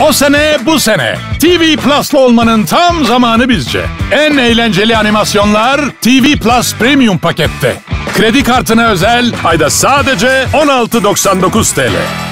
O sene bu sene. TV Plus'lı olmanın tam zamanı bizce. En eğlenceli animasyonlar TV Plus Premium pakette. Kredi kartına özel ayda sadece 16.99 TL.